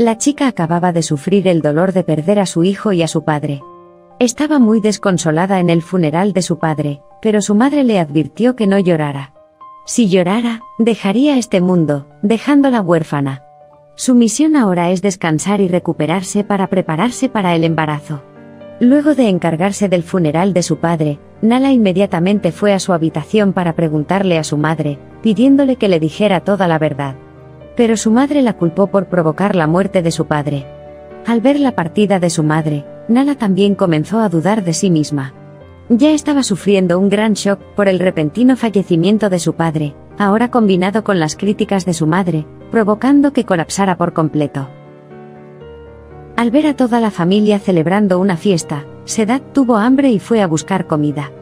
La chica acababa de sufrir el dolor de perder a su hijo y a su padre. Estaba muy desconsolada en el funeral de su padre, pero su madre le advirtió que no llorara. Si llorara, dejaría este mundo, dejándola huérfana. Su misión ahora es descansar y recuperarse para prepararse para el embarazo. Luego de encargarse del funeral de su padre, Nala inmediatamente fue a su habitación para preguntarle a su madre, pidiéndole que le dijera toda la verdad. Pero su madre la culpó por provocar la muerte de su padre. Al ver la partida de su madre, Nala también comenzó a dudar de sí misma. Ya estaba sufriendo un gran shock por el repentino fallecimiento de su padre, ahora combinado con las críticas de su madre, provocando que colapsara por completo. Al ver a toda la familia celebrando una fiesta, Sedat tuvo hambre y fue a buscar comida.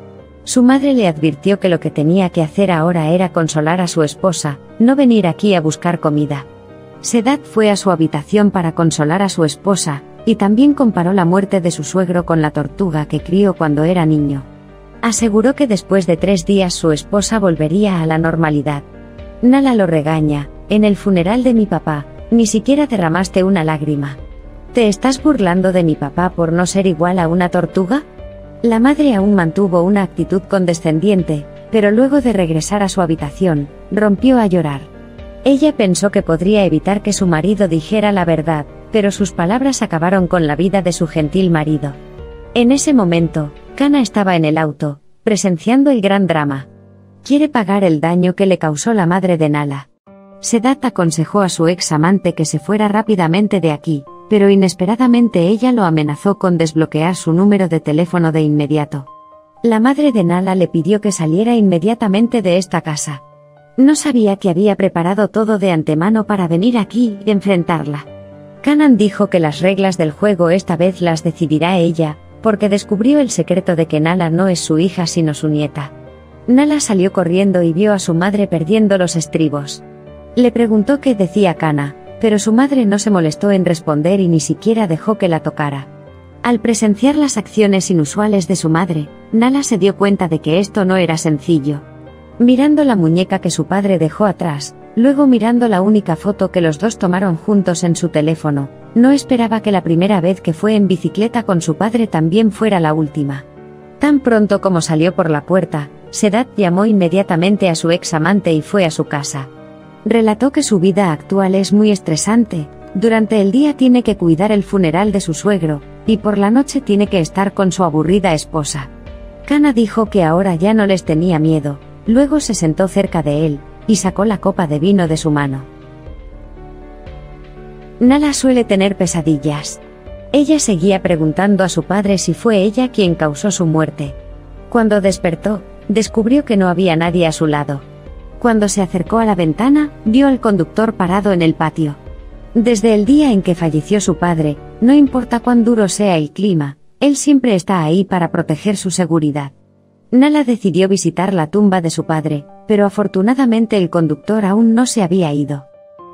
Su madre le advirtió que lo que tenía que hacer ahora era consolar a su esposa, no venir aquí a buscar comida. Sedat fue a su habitación para consolar a su esposa, y también comparó la muerte de su suegro con la tortuga que crió cuando era niño. Aseguró que después de tres días su esposa volvería a la normalidad. Nala lo regaña, en el funeral de mi papá, ni siquiera derramaste una lágrima. ¿Te estás burlando de mi papá por no ser igual a una tortuga? La madre aún mantuvo una actitud condescendiente, pero luego de regresar a su habitación, rompió a llorar. Ella pensó que podría evitar que su marido dijera la verdad, pero sus palabras acabaron con la vida de su gentil marido. En ese momento, Kana estaba en el auto, presenciando el gran drama. Quiere pagar el daño que le causó la madre de Nala. Sedat aconsejó a su ex amante que se fuera rápidamente de aquí, pero inesperadamente ella lo amenazó con desbloquear su número de teléfono de inmediato. La madre de Nala le pidió que saliera inmediatamente de esta casa. No sabía que había preparado todo de antemano para venir aquí y enfrentarla. Kanan dijo que las reglas del juego esta vez las decidirá ella, porque descubrió el secreto de que Nala no es su hija sino su nieta. Nala salió corriendo y vio a su madre perdiendo los estribos. Le preguntó qué decía Kana, pero su madre no se molestó en responder y ni siquiera dejó que la tocara. Al presenciar las acciones inusuales de su madre, Nala se dio cuenta de que esto no era sencillo. Mirando la muñeca que su padre dejó atrás, Luego mirando la única foto que los dos tomaron juntos en su teléfono, no esperaba que la primera vez que fue en bicicleta con su padre también fuera la última. Tan pronto como salió por la puerta, Sedat llamó inmediatamente a su ex amante y fue a su casa. Relató que su vida actual es muy estresante, durante el día tiene que cuidar el funeral de su suegro, y por la noche tiene que estar con su aburrida esposa. Kana dijo que ahora ya no les tenía miedo, luego se sentó cerca de él, y sacó la copa de vino de su mano. Nala suele tener pesadillas. Ella seguía preguntando a su padre si fue ella quien causó su muerte. Cuando despertó, descubrió que no había nadie a su lado. Cuando se acercó a la ventana, vio al conductor parado en el patio. Desde el día en que falleció su padre, no importa cuán duro sea el clima, él siempre está ahí para proteger su seguridad. Nala decidió visitar la tumba de su padre, pero afortunadamente el conductor aún no se había ido.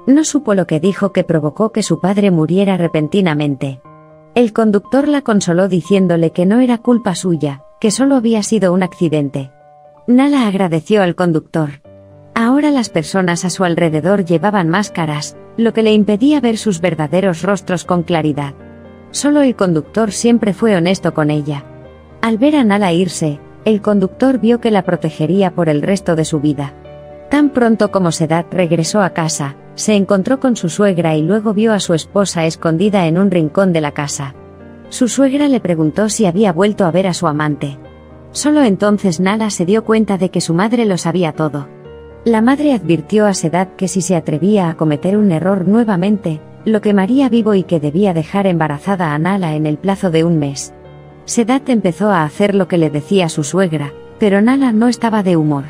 No supo lo que dijo que provocó que su padre muriera repentinamente. El conductor la consoló diciéndole que no era culpa suya, que solo había sido un accidente. Nala agradeció al conductor. Ahora las personas a su alrededor llevaban máscaras, lo que le impedía ver sus verdaderos rostros con claridad. Solo el conductor siempre fue honesto con ella. Al ver a Nala irse, el conductor vio que la protegería por el resto de su vida. Tan pronto como Sedat regresó a casa, se encontró con su suegra y luego vio a su esposa escondida en un rincón de la casa. Su suegra le preguntó si había vuelto a ver a su amante. Solo entonces Nala se dio cuenta de que su madre lo sabía todo. La madre advirtió a Sedat que si se atrevía a cometer un error nuevamente, lo quemaría vivo y que debía dejar embarazada a Nala en el plazo de un mes. Sedat empezó a hacer lo que le decía su suegra, pero Nala no estaba de humor.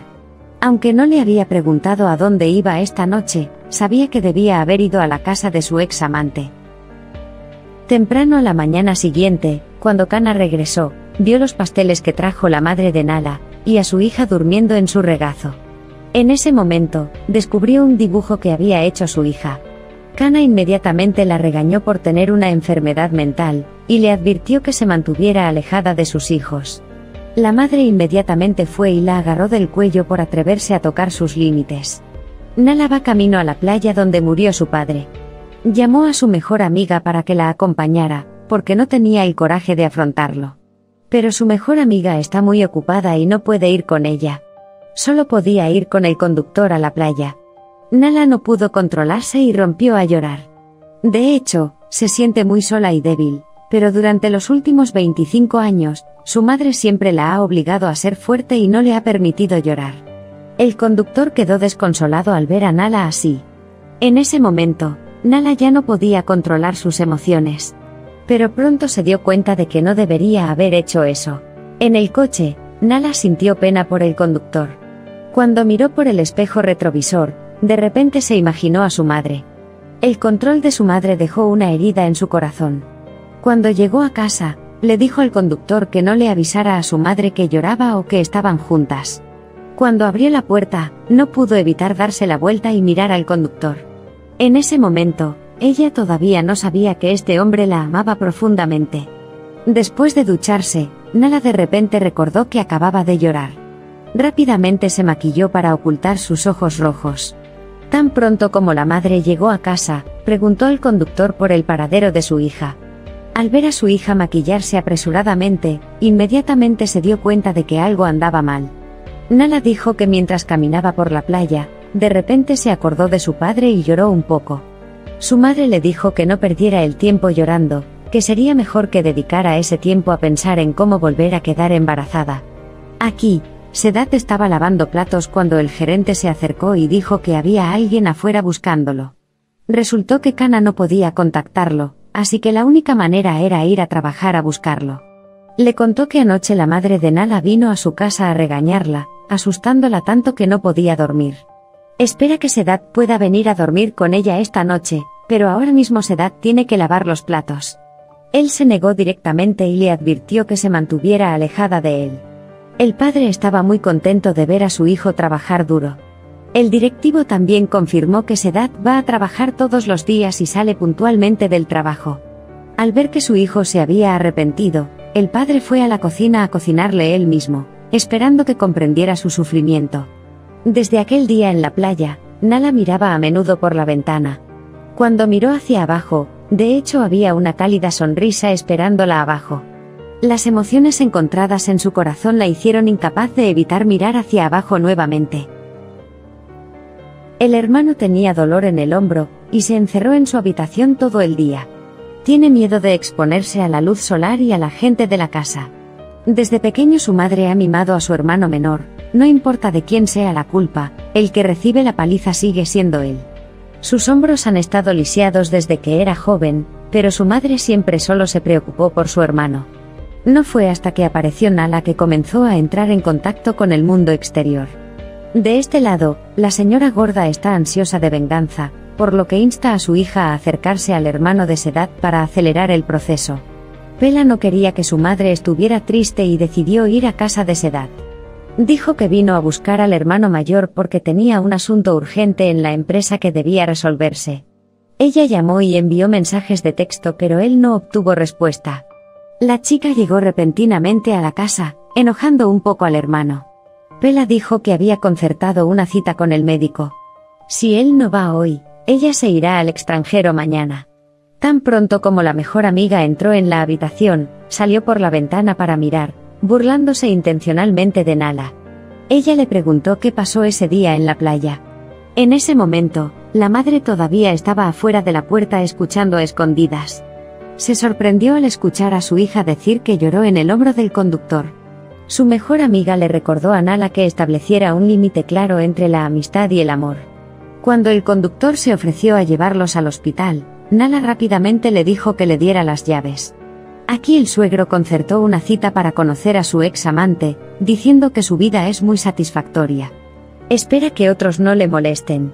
Aunque no le había preguntado a dónde iba esta noche, sabía que debía haber ido a la casa de su ex amante. Temprano a la mañana siguiente, cuando Kana regresó, vio los pasteles que trajo la madre de Nala, y a su hija durmiendo en su regazo. En ese momento, descubrió un dibujo que había hecho su hija, Kana inmediatamente la regañó por tener una enfermedad mental, y le advirtió que se mantuviera alejada de sus hijos. La madre inmediatamente fue y la agarró del cuello por atreverse a tocar sus límites. Nala va camino a la playa donde murió su padre. Llamó a su mejor amiga para que la acompañara, porque no tenía el coraje de afrontarlo. Pero su mejor amiga está muy ocupada y no puede ir con ella. Solo podía ir con el conductor a la playa. Nala no pudo controlarse y rompió a llorar. De hecho, se siente muy sola y débil, pero durante los últimos 25 años, su madre siempre la ha obligado a ser fuerte y no le ha permitido llorar. El conductor quedó desconsolado al ver a Nala así. En ese momento, Nala ya no podía controlar sus emociones. Pero pronto se dio cuenta de que no debería haber hecho eso. En el coche, Nala sintió pena por el conductor. Cuando miró por el espejo retrovisor, de repente se imaginó a su madre. El control de su madre dejó una herida en su corazón. Cuando llegó a casa, le dijo al conductor que no le avisara a su madre que lloraba o que estaban juntas. Cuando abrió la puerta, no pudo evitar darse la vuelta y mirar al conductor. En ese momento, ella todavía no sabía que este hombre la amaba profundamente. Después de ducharse, Nala de repente recordó que acababa de llorar. Rápidamente se maquilló para ocultar sus ojos rojos. Tan pronto como la madre llegó a casa, preguntó el conductor por el paradero de su hija. Al ver a su hija maquillarse apresuradamente, inmediatamente se dio cuenta de que algo andaba mal. Nala dijo que mientras caminaba por la playa, de repente se acordó de su padre y lloró un poco. Su madre le dijo que no perdiera el tiempo llorando, que sería mejor que dedicara ese tiempo a pensar en cómo volver a quedar embarazada. Aquí, Sedat estaba lavando platos cuando el gerente se acercó y dijo que había alguien afuera buscándolo. Resultó que Kana no podía contactarlo, así que la única manera era ir a trabajar a buscarlo. Le contó que anoche la madre de Nala vino a su casa a regañarla, asustándola tanto que no podía dormir. Espera que Sedat pueda venir a dormir con ella esta noche, pero ahora mismo Sedat tiene que lavar los platos. Él se negó directamente y le advirtió que se mantuviera alejada de él. El padre estaba muy contento de ver a su hijo trabajar duro. El directivo también confirmó que Sedat va a trabajar todos los días y sale puntualmente del trabajo. Al ver que su hijo se había arrepentido, el padre fue a la cocina a cocinarle él mismo, esperando que comprendiera su sufrimiento. Desde aquel día en la playa, Nala miraba a menudo por la ventana. Cuando miró hacia abajo, de hecho había una cálida sonrisa esperándola abajo. Las emociones encontradas en su corazón la hicieron incapaz de evitar mirar hacia abajo nuevamente. El hermano tenía dolor en el hombro, y se encerró en su habitación todo el día. Tiene miedo de exponerse a la luz solar y a la gente de la casa. Desde pequeño su madre ha mimado a su hermano menor, no importa de quién sea la culpa, el que recibe la paliza sigue siendo él. Sus hombros han estado lisiados desde que era joven, pero su madre siempre solo se preocupó por su hermano. No fue hasta que apareció Nala que comenzó a entrar en contacto con el mundo exterior. De este lado, la señora gorda está ansiosa de venganza, por lo que insta a su hija a acercarse al hermano de Sedat para acelerar el proceso. Pela no quería que su madre estuviera triste y decidió ir a casa de Sedat. Dijo que vino a buscar al hermano mayor porque tenía un asunto urgente en la empresa que debía resolverse. Ella llamó y envió mensajes de texto pero él no obtuvo respuesta. La chica llegó repentinamente a la casa, enojando un poco al hermano. Pela dijo que había concertado una cita con el médico. Si él no va hoy, ella se irá al extranjero mañana. Tan pronto como la mejor amiga entró en la habitación, salió por la ventana para mirar, burlándose intencionalmente de Nala. Ella le preguntó qué pasó ese día en la playa. En ese momento, la madre todavía estaba afuera de la puerta escuchando a escondidas. Se sorprendió al escuchar a su hija decir que lloró en el hombro del conductor. Su mejor amiga le recordó a Nala que estableciera un límite claro entre la amistad y el amor. Cuando el conductor se ofreció a llevarlos al hospital, Nala rápidamente le dijo que le diera las llaves. Aquí el suegro concertó una cita para conocer a su ex amante, diciendo que su vida es muy satisfactoria. Espera que otros no le molesten.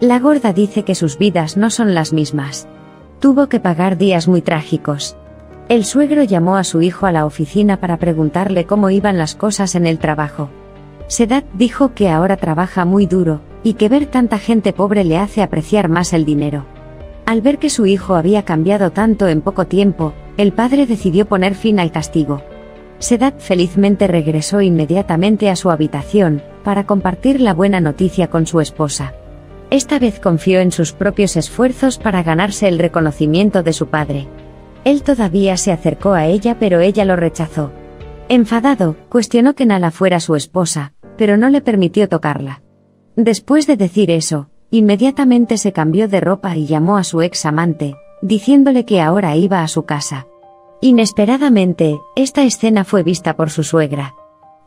La gorda dice que sus vidas no son las mismas. Tuvo que pagar días muy trágicos. El suegro llamó a su hijo a la oficina para preguntarle cómo iban las cosas en el trabajo. Sedat dijo que ahora trabaja muy duro, y que ver tanta gente pobre le hace apreciar más el dinero. Al ver que su hijo había cambiado tanto en poco tiempo, el padre decidió poner fin al castigo. Sedat felizmente regresó inmediatamente a su habitación, para compartir la buena noticia con su esposa. Esta vez confió en sus propios esfuerzos para ganarse el reconocimiento de su padre. Él todavía se acercó a ella pero ella lo rechazó. Enfadado, cuestionó que Nala fuera su esposa, pero no le permitió tocarla. Después de decir eso, inmediatamente se cambió de ropa y llamó a su ex amante, diciéndole que ahora iba a su casa. Inesperadamente, esta escena fue vista por su suegra.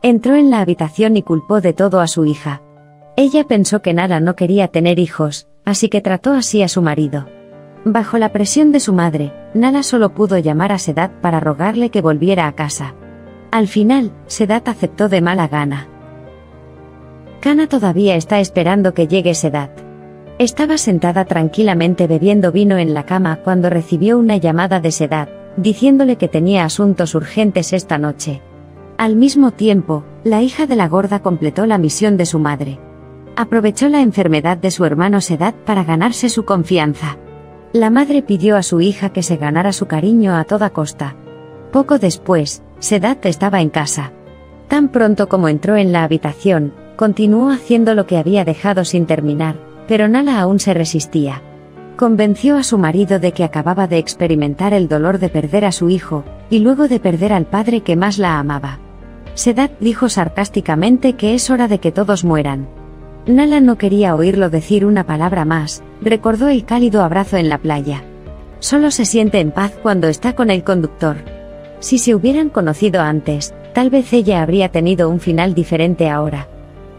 Entró en la habitación y culpó de todo a su hija. Ella pensó que Nala no quería tener hijos, así que trató así a su marido. Bajo la presión de su madre, Nala solo pudo llamar a Sedat para rogarle que volviera a casa. Al final, Sedat aceptó de mala gana. Kana todavía está esperando que llegue Sedat. Estaba sentada tranquilamente bebiendo vino en la cama cuando recibió una llamada de Sedat, diciéndole que tenía asuntos urgentes esta noche. Al mismo tiempo, la hija de la gorda completó la misión de su madre. Aprovechó la enfermedad de su hermano Sedat para ganarse su confianza. La madre pidió a su hija que se ganara su cariño a toda costa. Poco después, Sedat estaba en casa. Tan pronto como entró en la habitación, continuó haciendo lo que había dejado sin terminar, pero Nala aún se resistía. Convenció a su marido de que acababa de experimentar el dolor de perder a su hijo, y luego de perder al padre que más la amaba. Sedat dijo sarcásticamente que es hora de que todos mueran. Nala no quería oírlo decir una palabra más, recordó el cálido abrazo en la playa. Solo se siente en paz cuando está con el conductor. Si se hubieran conocido antes, tal vez ella habría tenido un final diferente ahora.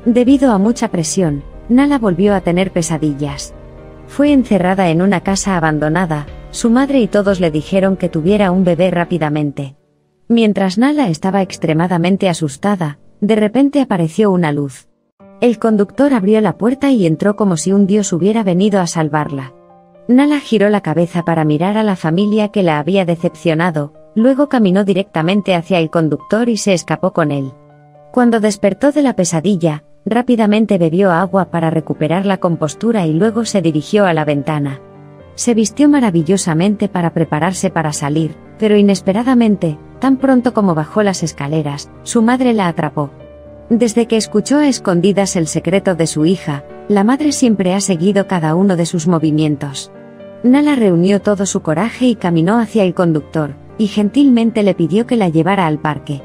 Debido a mucha presión, Nala volvió a tener pesadillas. Fue encerrada en una casa abandonada, su madre y todos le dijeron que tuviera un bebé rápidamente. Mientras Nala estaba extremadamente asustada, de repente apareció una luz. El conductor abrió la puerta y entró como si un dios hubiera venido a salvarla. Nala giró la cabeza para mirar a la familia que la había decepcionado, luego caminó directamente hacia el conductor y se escapó con él. Cuando despertó de la pesadilla, rápidamente bebió agua para recuperar la compostura y luego se dirigió a la ventana. Se vistió maravillosamente para prepararse para salir, pero inesperadamente, Tan pronto como bajó las escaleras, su madre la atrapó. Desde que escuchó a escondidas el secreto de su hija, la madre siempre ha seguido cada uno de sus movimientos. Nala reunió todo su coraje y caminó hacia el conductor, y gentilmente le pidió que la llevara al parque.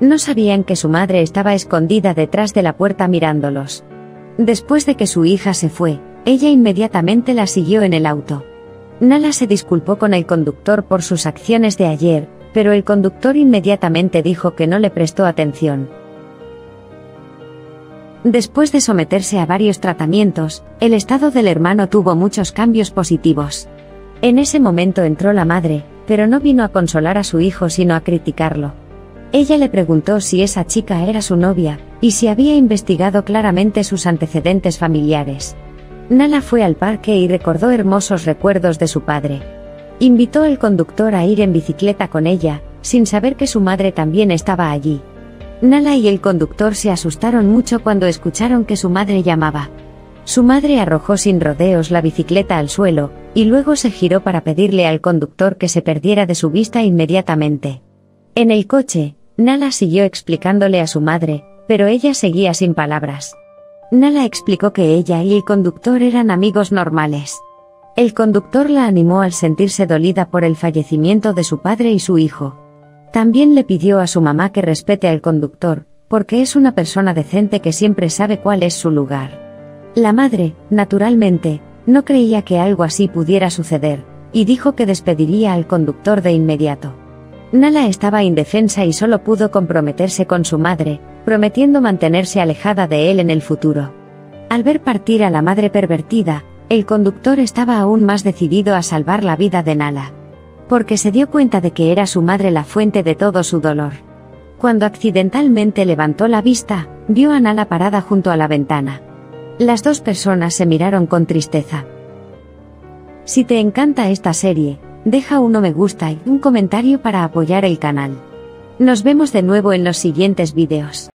No sabían que su madre estaba escondida detrás de la puerta mirándolos. Después de que su hija se fue, ella inmediatamente la siguió en el auto. Nala se disculpó con el conductor por sus acciones de ayer, pero el conductor inmediatamente dijo que no le prestó atención. Después de someterse a varios tratamientos, el estado del hermano tuvo muchos cambios positivos. En ese momento entró la madre, pero no vino a consolar a su hijo sino a criticarlo. Ella le preguntó si esa chica era su novia, y si había investigado claramente sus antecedentes familiares. Nala fue al parque y recordó hermosos recuerdos de su padre. Invitó al conductor a ir en bicicleta con ella, sin saber que su madre también estaba allí. Nala y el conductor se asustaron mucho cuando escucharon que su madre llamaba. Su madre arrojó sin rodeos la bicicleta al suelo, y luego se giró para pedirle al conductor que se perdiera de su vista inmediatamente. En el coche, Nala siguió explicándole a su madre, pero ella seguía sin palabras. Nala explicó que ella y el conductor eran amigos normales. El conductor la animó al sentirse dolida por el fallecimiento de su padre y su hijo. También le pidió a su mamá que respete al conductor, porque es una persona decente que siempre sabe cuál es su lugar. La madre, naturalmente, no creía que algo así pudiera suceder, y dijo que despediría al conductor de inmediato. Nala estaba indefensa y solo pudo comprometerse con su madre, prometiendo mantenerse alejada de él en el futuro. Al ver partir a la madre pervertida, el conductor estaba aún más decidido a salvar la vida de Nala. Porque se dio cuenta de que era su madre la fuente de todo su dolor. Cuando accidentalmente levantó la vista, vio a Nala parada junto a la ventana. Las dos personas se miraron con tristeza. Si te encanta esta serie, deja uno me gusta y un comentario para apoyar el canal. Nos vemos de nuevo en los siguientes vídeos.